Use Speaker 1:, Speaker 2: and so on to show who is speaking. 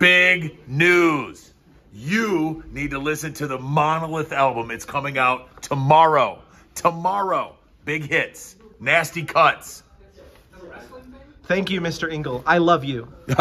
Speaker 1: big news. You need to listen to the Monolith album. It's coming out tomorrow. Tomorrow. Big hits, nasty cuts.
Speaker 2: Thank you, Mr. Engel. I love you.